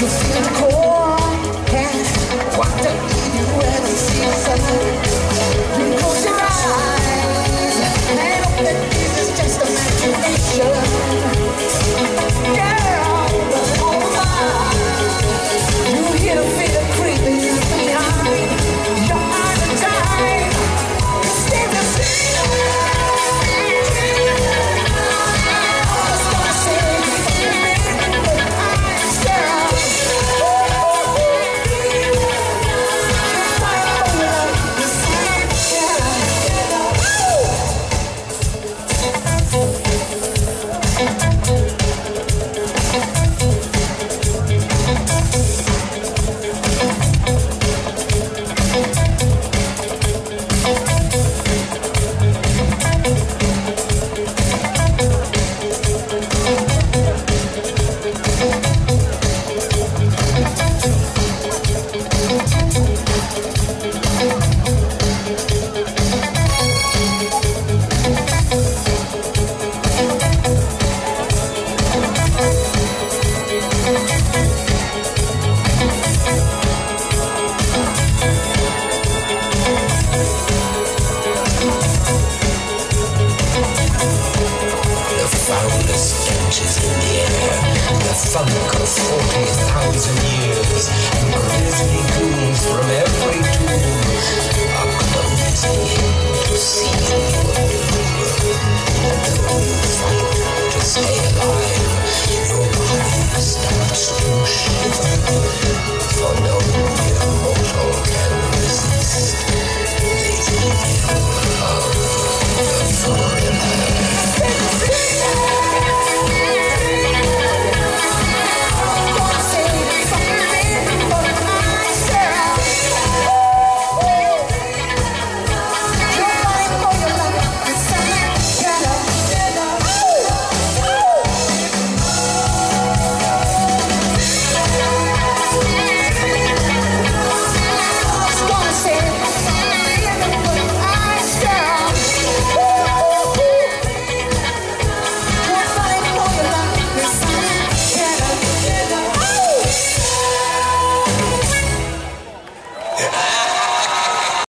You feel cold. Oh.